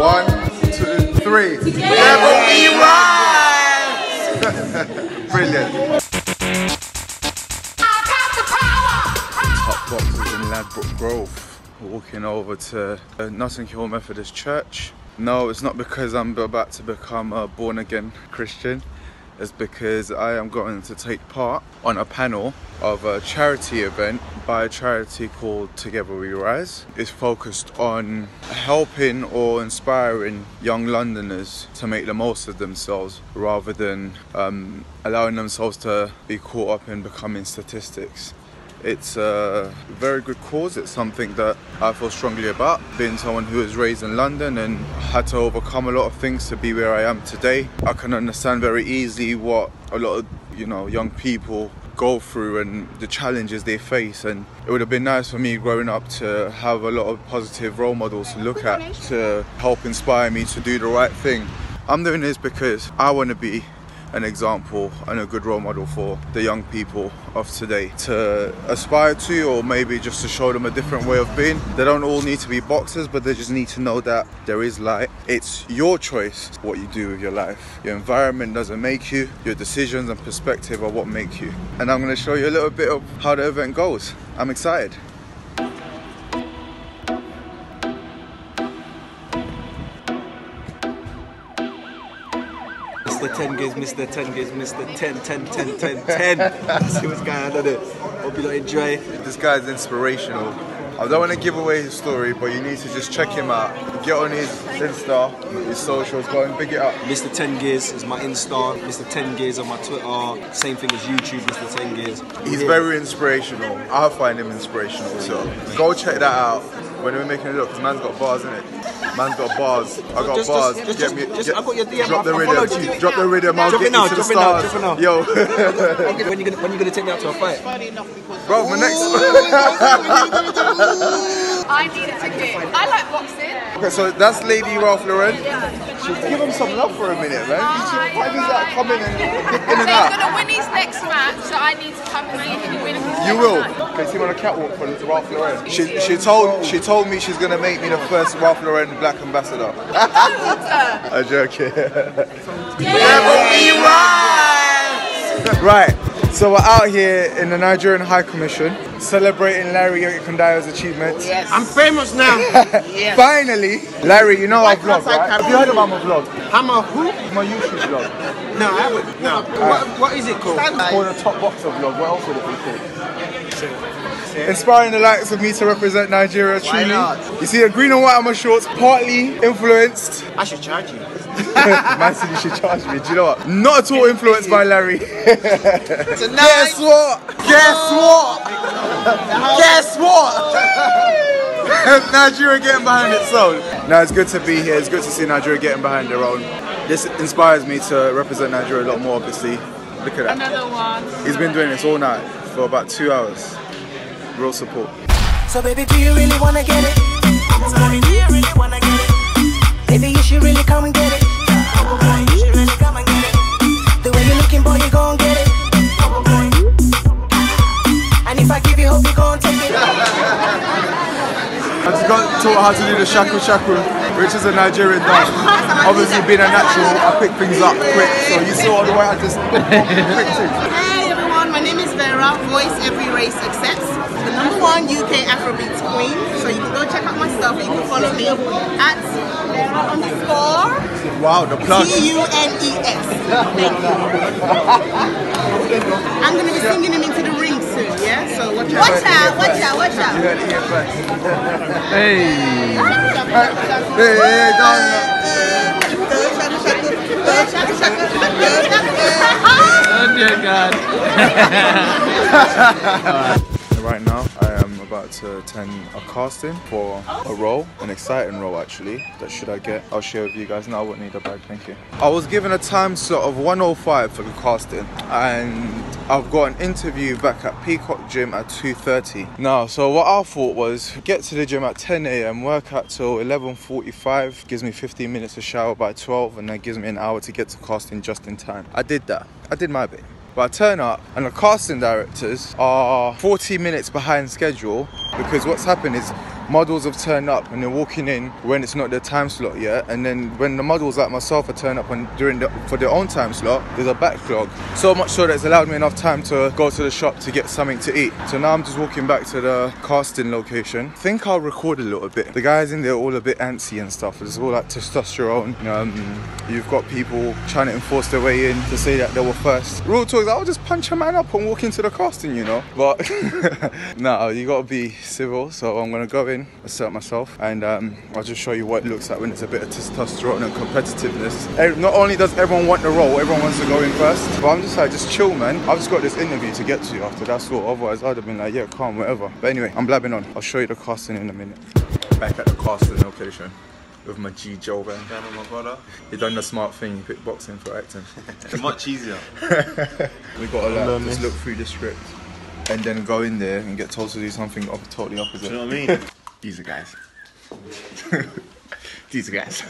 One, two, three. Together we rise! Brilliant. Top boxes in Ladbroke Grove. Walking over to uh, Notting Hill Methodist Church. No, it's not because I'm about to become a born again Christian. It's because I am going to take part on a panel of a charity event by a charity called Together We Rise. It's focused on helping or inspiring young Londoners to make the most of themselves rather than um, allowing themselves to be caught up in becoming statistics. It's a very good cause. It's something that I feel strongly about. Being someone who was raised in London and had to overcome a lot of things to be where I am today, I can understand very easily what a lot of you know young people go through and the challenges they face and it would have been nice for me growing up to have a lot of positive role models to look at to help inspire me to do the right thing. I'm doing this because I want to be an example and a good role model for the young people of today to aspire to or maybe just to show them a different way of being. They don't all need to be boxers but they just need to know that there is light. It's your choice what you do with your life. Your environment doesn't make you, your decisions and perspective are what make you. And I'm going to show you a little bit of how the event goes. I'm excited. Mr. 10 gives, Mr. 10 gives, Mr. 10, 10, 10, 10, 10. See what's going on, it? Hope you don't enjoy. This guy's inspirational. I don't want to give away his story, but you need to just check him out. Get on his Insta, his socials, go and big it up. Mr. 10 Gears is my Insta, Mr. 10 Gears on my Twitter, same thing as YouTube, Mr. 10 Gears. He's Yeah. very inspirational. I find him inspirational, so go check that out. When we're making it look, 'cause man's got bars in it. Man's got bars. I got Just- bars. just- just- get me. just- get- I got your DM, Drop the I- I rhythm. you. Drop the rhythm. I'll Drop get it now, you to the drop it now, stars. drop it now. Yo, when you gonna when you gonna take me out to a fight? bro, my next. I need a ticket. I like boxing. Okay, so that's Lady Ralph Lauren. Give him some love for a minute, man. Hi, Why does that come in and dip in So and he's gonna win his next match, so I need to come and see if he can win his You next will. match. Can you see him on a catwalk for Ralph Lauren? She, she told she told me she's gonna make me the first Ralph Lauren black ambassador. I joke. Right. So we're out here in the Nigerian High Commission celebrating Larry Ekundayo's achievements. I'm famous now. yes. Finally, Larry, you know our vlog, can't right? Have you heard about my vlog? I'm a who? My YouTube vlog. No, I haven't. No. What, what is it called? It's called a top boxer vlog. What else would it be called? Inspiring the likes of me to represent Nigeria truly. not? You see, a green and white on my shorts, partly influenced. I should charge you. Man said you should charge me. Do you know what? Not at all influenced by Larry. Guess Tonight. what? Guess what? Guess what? Nigeria getting behind its own. No, it's good to be here. It's good to see Nigeria getting behind their own. This inspires me to represent Nigeria a lot more, obviously. Look at that. Another one. He's been doing this all night for about two hours. Real support. So baby, do you really wanna get it? Baby, you really wanna get it? Baby, you should really come and get it. You should really come and get it. The way you're looking, boy, you gon' get it. And if I give you hope, you gon' take it. I just got taught how to do the shaku shaku, which is a Nigerian dance. Obviously, being a natural, I pick things up quick. So you saw all the way I just quick things. Hey everyone, my name is Vera, voice every race accepts. The number one UK Afrobeats queen. So you can go check out my stuff. You can follow me at Vera underscore Wow, the plug. T-U-N-E-S. Thank you. I'm gonna be singing him into the ring soon, yeah? So watch out. Watch out, watch out, watch out. You heard it here first. Hey, hey, don't- Right now, I am about to attend a casting for a role, an exciting role actually. That should I get, I'll share with you guys. No, I won't need a bag, thank you. I was given a time slot of 105 for the casting, and I've got an interview back at Peacock Gym at 2:30. Now, so what I thought was get to the gym at 10 a.m., work out till 11:45, gives me 15 minutes to shower by 12, and then gives me an hour to get to casting just in time. I did that. I did my bit. But I turn up and the casting directors are 40 minutes behind schedule because what's happened is models have turned up and they're walking in when it's not their time slot yet, and then when the models like myself are turned up on during the, for their own time slot, there's a backlog. So much so that it's allowed me enough time to go to the shop to get something to eat. So now I'm just walking back to the casting location. I think I'll record a little bit. The guys in there are all a bit antsy and stuff. It's all like testosterone. Um, you've got people trying to enforce their way in to say that they were first. Real talk, I'll just punch a man up and walk into the casting, you know. But no, you gotta be civil. So I'm gonna go in, assert myself, and um, I'll just show you what it looks like when there's a bit of testosterone and competitiveness. Not only does everyone want the role, everyone wants to go in first. But I'm just like, just chill, man. I've just got this interview to get to after that's all. Otherwise, I'd have been like, yeah, calm, whatever. But anyway, I'm blabbing on. I'll show you the casting in a minute. Back at the casting location with my G Joe man. Down my brother. He done the smart thing, he picked boxing for acting. It's much easier. we got to like, just look through the script and then go in there and get told to do something op- totally opposite. Do you know what I mean? These are guys. These are guys.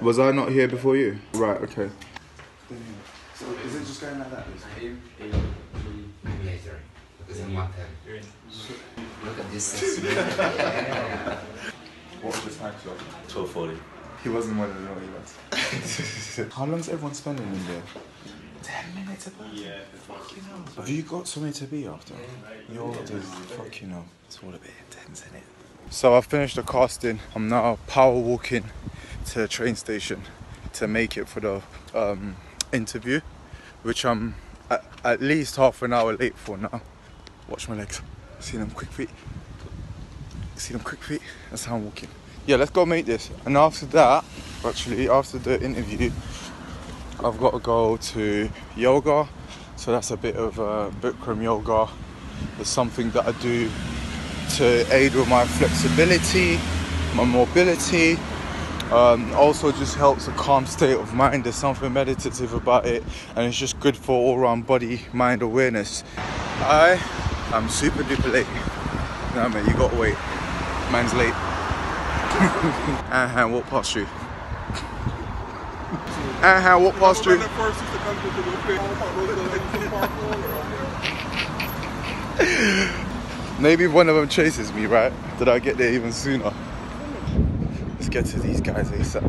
Was I not here before you? Right, okay. So is it just going like that? Look at this What was the time slot? 1240. He wasn't more than what he was. How long's everyone spending in there? Ten minutes about Yeah. Fucking hell. Have you got somewhere to be after? You're dude, fucking hell. It's all a bit intense, isn't it? So I've finished the casting. I'm now power walking to the train station to make it for the um, interview, which I'm at, at least half an hour late for now. Watch my legs. See them quick feet. See them quick feet. That's how I'm walking. Yeah, let's go make this. And after that, actually, after the interview, I've got to go to yoga. So that's a bit of uh, Bikram yoga. It's something that I do to aid with my flexibility, my mobility. Um, also, just helps a calm state of mind. There's something meditative about it, and it's just good for all-round body, mind awareness. I am super duper late. Nah, man, you got to wait. Man's late. uh-huh, walk past you. Walk past you. Maybe one of them chases me, right? Did I get there even sooner? Let's get to these guys ASAP.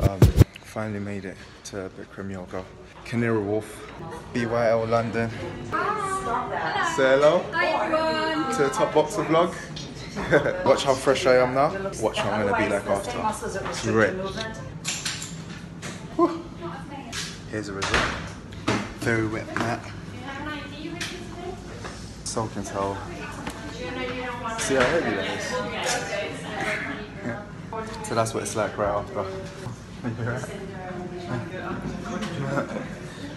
Um, finally made it to Bikram Yoga. Canary Wharf, BYL London. Say hello to the Top Boxer vlog. Watch how fresh I am now. Watch how I'm gonna be like after. Great. Here's a result. Very wet mat. So can tell. See how heavy that is? Yeah. So that's what it's like right after.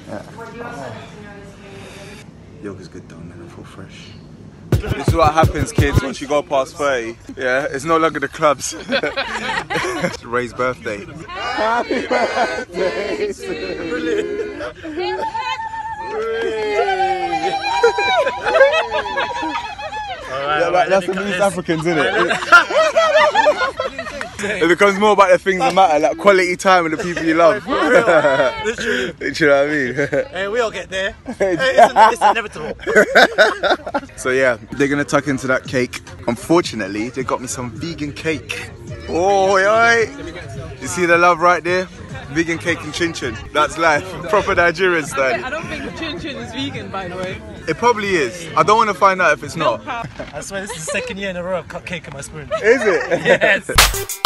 yeah. Yoga's good though, man. I feel fresh. This is what happens, kids, once you go past 30. Yeah, it's no longer the clubs. it's Ray's birthday. Happy birthday! yeah, that- that's the East Africans, isn't it? it becomes more about the things that matter, like quality time with the people you love. Literally. Do you know what I mean? Hey, we all get there. It's, it's inevitable. So yeah, they're gonna tuck into that cake. Unfortunately, they got me some vegan cake. Oh, oi. You see the love right there? Vegan cake and chin chin. That's life. Proper Nigerian style. I style. don't think chin chin is vegan, by the way. It probably is. I don't want to find out if it's not. I swear this is the second year in a row I've cut cake in my spoon. Is it? Yes.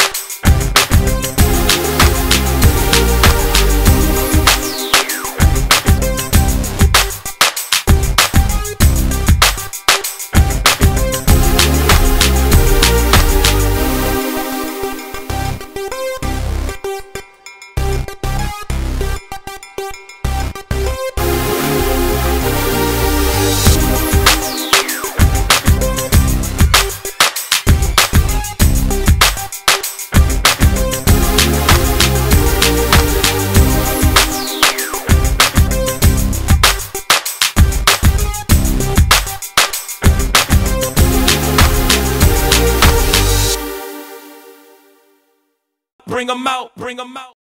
Bring 'em out, bring 'em out.